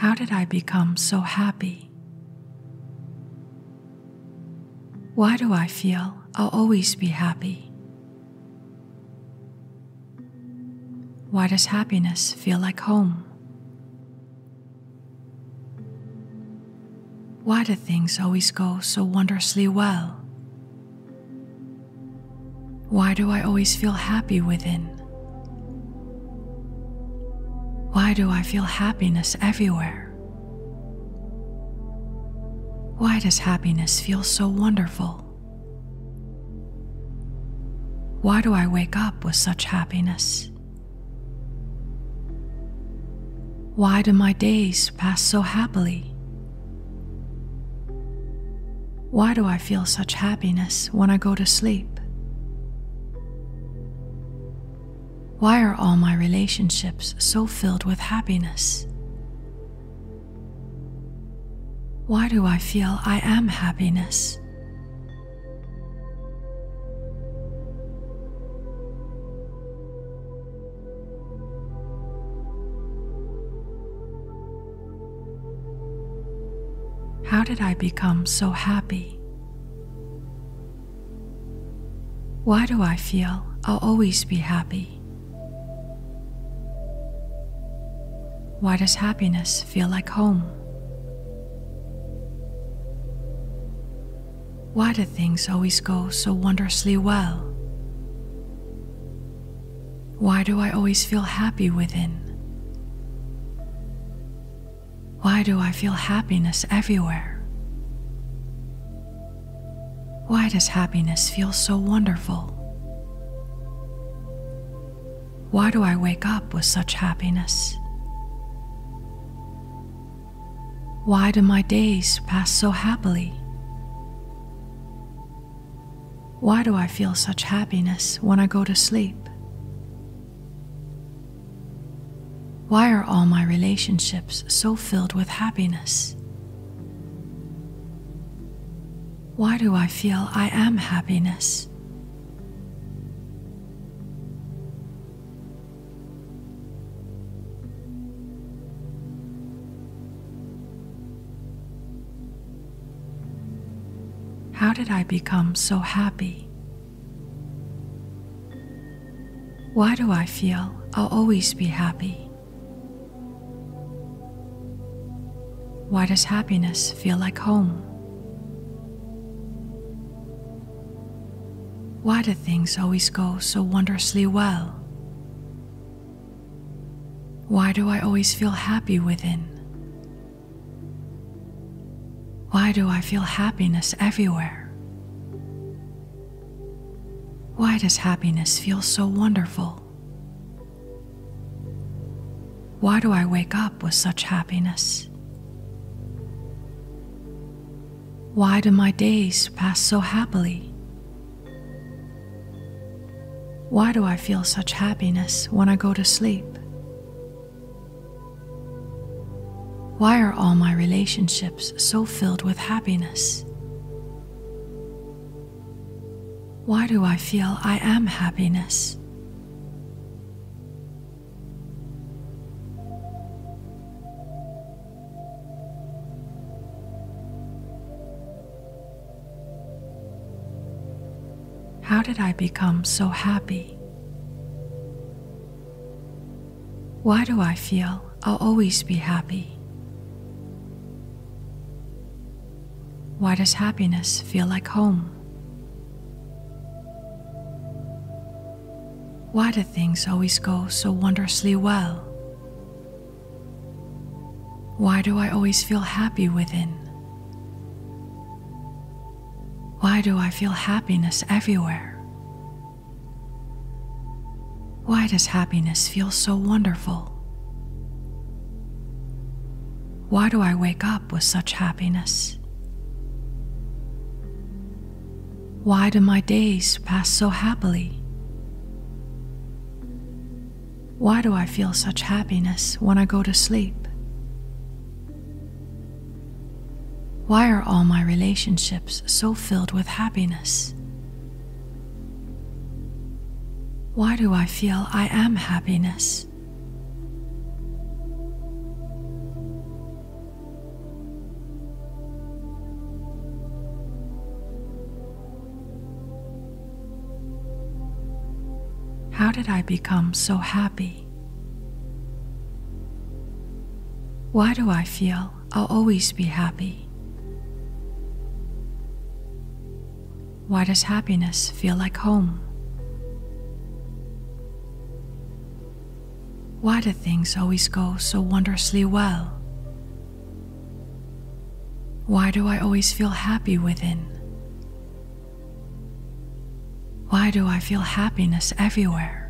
How did I become so happy? Why do I feel I'll always be happy? Why does happiness feel like home? Why do things always go so wondrously well? Why do I always feel happy within? Why do I feel happiness everywhere? Why does happiness feel so wonderful? Why do I wake up with such happiness? Why do my days pass so happily? Why do I feel such happiness when I go to sleep? Why are all my relationships so filled with happiness? Why do I feel I am happiness? How did I become so happy? Why do I feel I'll always be happy? Why does happiness feel like home? Why do things always go so wondrously well? Why do I always feel happy within? Why do I feel happiness everywhere? Why does happiness feel so wonderful? Why do I wake up with such happiness? Why do my days pass so happily? Why do I feel such happiness when I go to sleep? Why are all my relationships so filled with happiness? Why do I feel I am happiness? How did I become so happy? Why do I feel I'll always be happy? Why does happiness feel like home? Why do things always go so wondrously well? Why do I always feel happy within? Why do I feel happiness everywhere? Why does happiness feel so wonderful? Why do I wake up with such happiness? Why do my days pass so happily? Why do I feel such happiness when I go to sleep? Why are all my relationships so filled with happiness? Why do I feel I am happiness? How did I become so happy? Why do I feel I'll always be happy? Why does happiness feel like home? Why do things always go so wondrously well? Why do I always feel happy within? Why do I feel happiness everywhere? Why does happiness feel so wonderful? Why do I wake up with such happiness? Why do my days pass so happily? Why do I feel such happiness when I go to sleep? Why are all my relationships so filled with happiness? Why do I feel I am happiness? How did I become so happy? Why do I feel I'll always be happy? Why does happiness feel like home? Why do things always go so wondrously well? Why do I always feel happy within? Why do I feel happiness everywhere?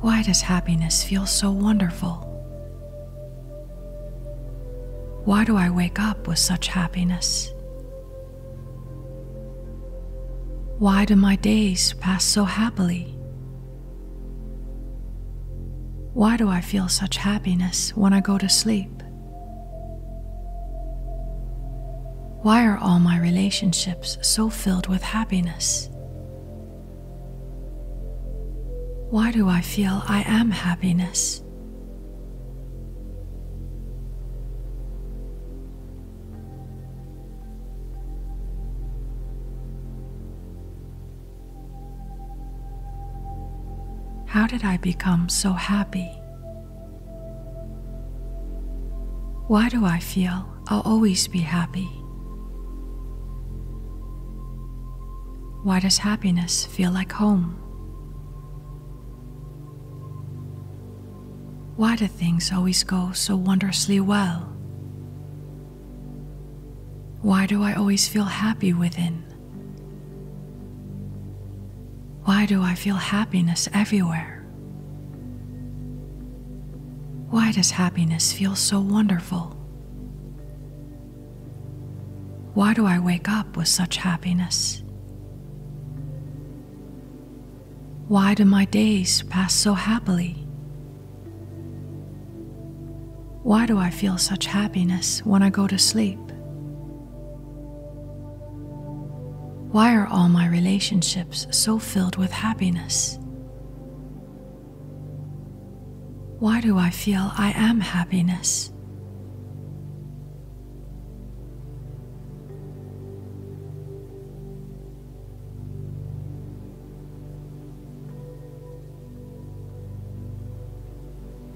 Why does happiness feel so wonderful? Why do I wake up with such happiness? Why do my days pass so happily? Why do I feel such happiness when I go to sleep? Why are all my relationships so filled with happiness? Why do I feel I am happiness? How did I become so happy? Why do I feel I'll always be happy? Why does happiness feel like home? Why do things always go so wondrously well? Why do I always feel happy within? Why do I feel happiness everywhere? Why does happiness feel so wonderful? Why do I wake up with such happiness? Why do my days pass so happily? Why do I feel such happiness when I go to sleep? Why are all my relationships so filled with happiness? Why do I feel I am happiness?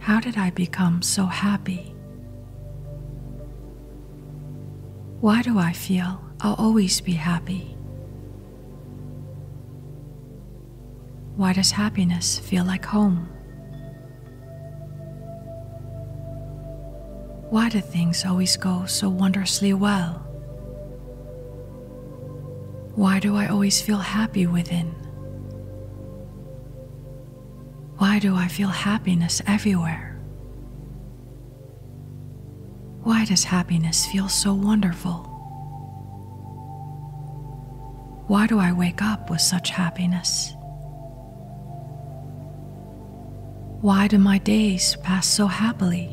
How did I become so happy? Why do I feel I'll always be happy? Why does happiness feel like home? Why do things always go so wondrously well? Why do I always feel happy within? Why do I feel happiness everywhere? Why does happiness feel so wonderful? Why do I wake up with such happiness? Why do my days pass so happily?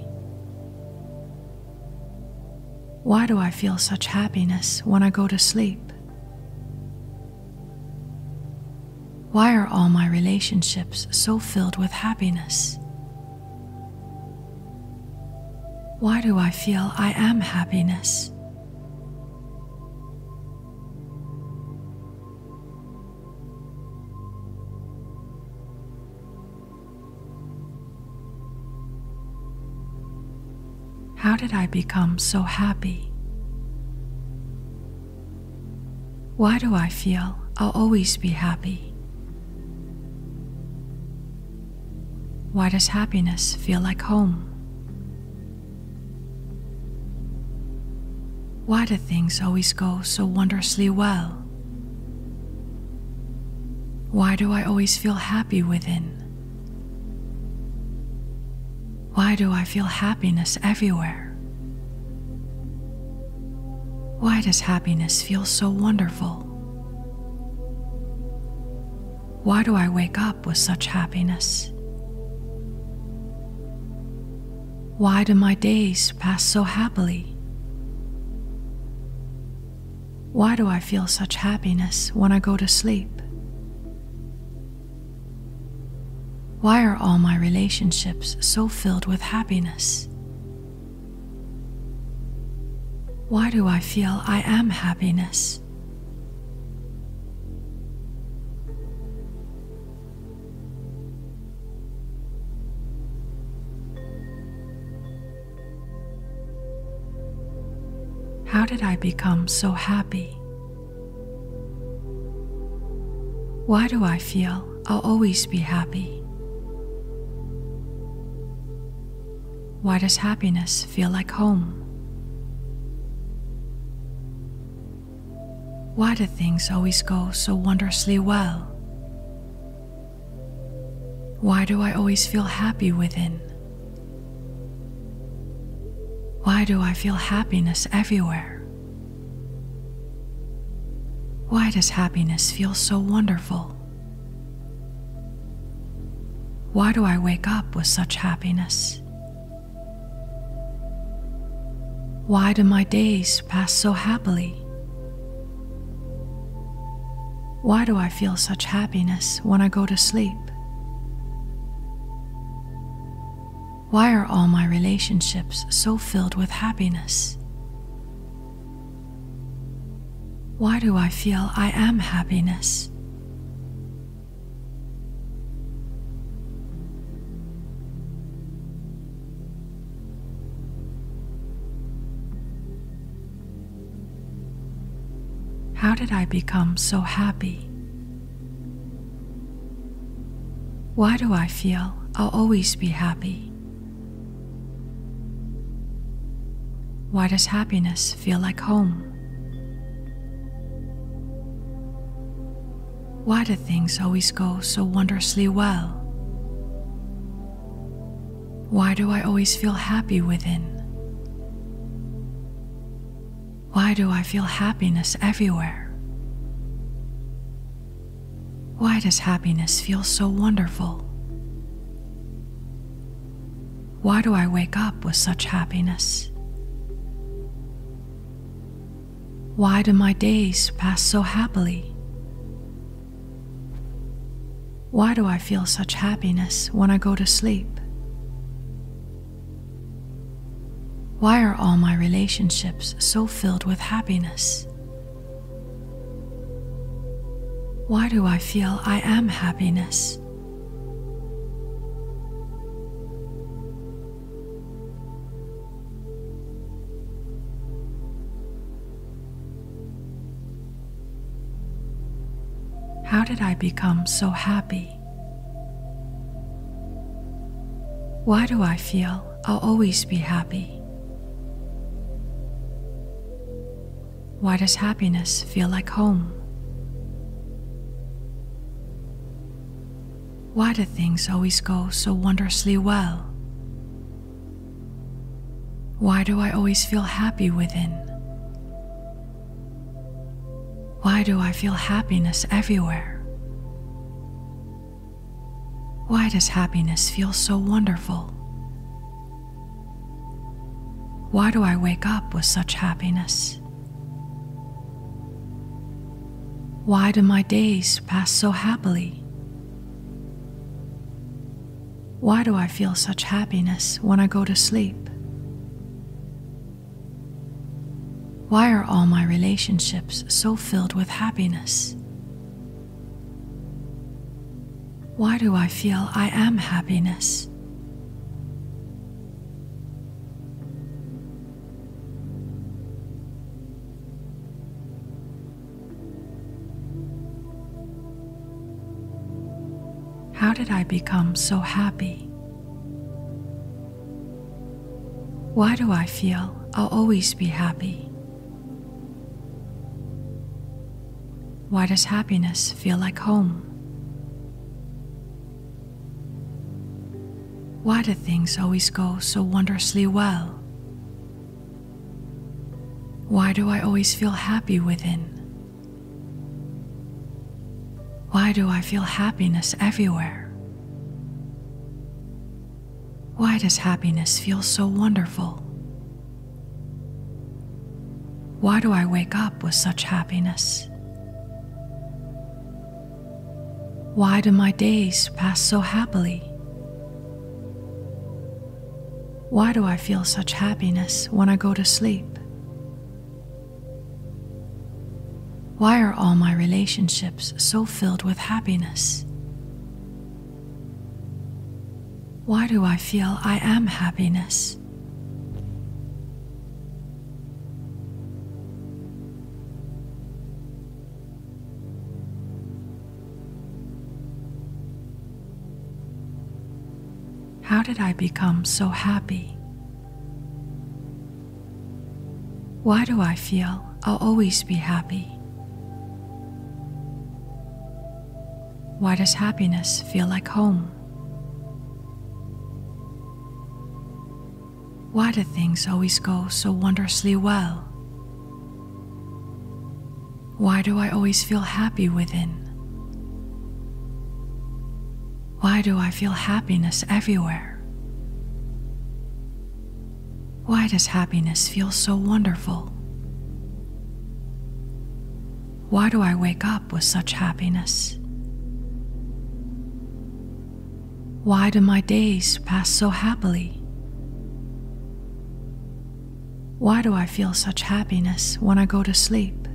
Why do I feel such happiness when I go to sleep? Why are all my relationships so filled with happiness? Why do I feel I am happiness? How did I become so happy? Why do I feel I'll always be happy? Why does happiness feel like home? Why do things always go so wondrously well? Why do I always feel happy within? Why do I feel happiness everywhere? Why does happiness feel so wonderful? Why do I wake up with such happiness? Why do my days pass so happily? Why do I feel such happiness when I go to sleep? Why are all my relationships so filled with happiness? Why do I feel I am happiness? How did I become so happy? Why do I feel I'll always be happy? Why does happiness feel like home? Why do things always go so wondrously well? Why do I always feel happy within? Why do I feel happiness everywhere? Why does happiness feel so wonderful? Why do I wake up with such happiness? Why do my days pass so happily? Why do I feel such happiness when I go to sleep? Why are all my relationships so filled with happiness? Why do I feel I am happiness? How did I become so happy? Why do I feel I'll always be happy? Why does happiness feel like home? Why do things always go so wondrously well? Why do I always feel happy within? Why do I feel happiness everywhere? Why does happiness feel so wonderful? Why do I wake up with such happiness? Why do my days pass so happily? Why do I feel such happiness when I go to sleep? Why are all my relationships so filled with happiness? Why do I feel I am happiness? did I become so happy? Why do I feel I'll always be happy? Why does happiness feel like home? Why do things always go so wondrously well? Why do I always feel happy within? Why do I feel happiness everywhere? Why does happiness feel so wonderful? Why do I wake up with such happiness? Why do my days pass so happily? Why do I feel such happiness when I go to sleep? Why are all my relationships so filled with happiness? Why do I feel I am happiness? How did I become so happy? Why do I feel I'll always be happy? Why does happiness feel like home? Why do things always go so wondrously well? Why do I always feel happy within? Why do I feel happiness everywhere? Why does happiness feel so wonderful? Why do I wake up with such happiness? Why do my days pass so happily? Why do I feel such happiness when I go to sleep? Why are all my relationships so filled with happiness? Why do I feel I am happiness? How did I become so happy? Why do I feel I'll always be happy? Why does happiness feel like home? Why do things always go so wondrously well? Why do I always feel happy within? Why do I feel happiness everywhere? Why does happiness feel so wonderful? Why do I wake up with such happiness? Why do my days pass so happily? Why do I feel such happiness when I go to sleep?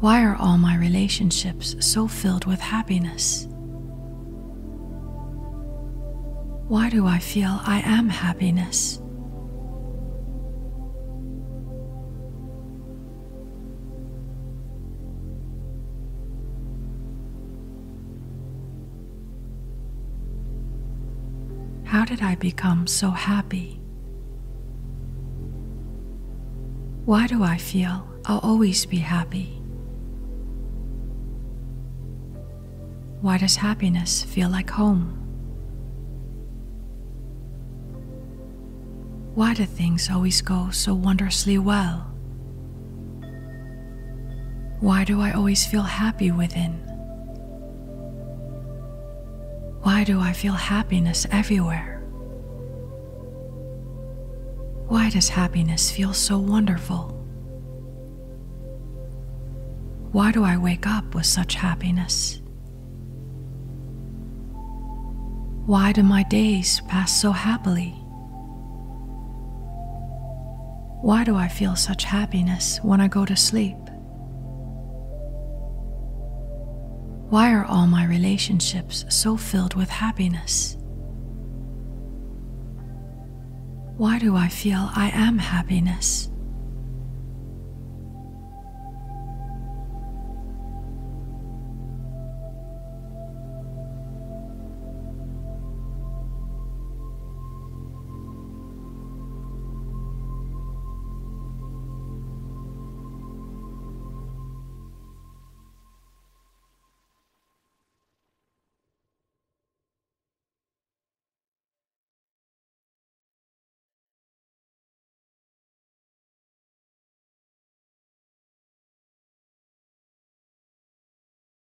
Why are all my relationships so filled with happiness? Why do I feel I am happiness? How did I become so happy? Why do I feel I'll always be happy? Why does happiness feel like home? Why do things always go so wondrously well? Why do I always feel happy within? Why do I feel happiness everywhere? Why does happiness feel so wonderful? Why do I wake up with such happiness? Why do my days pass so happily? Why do I feel such happiness when I go to sleep? Why are all my relationships so filled with happiness? Why do I feel I am happiness?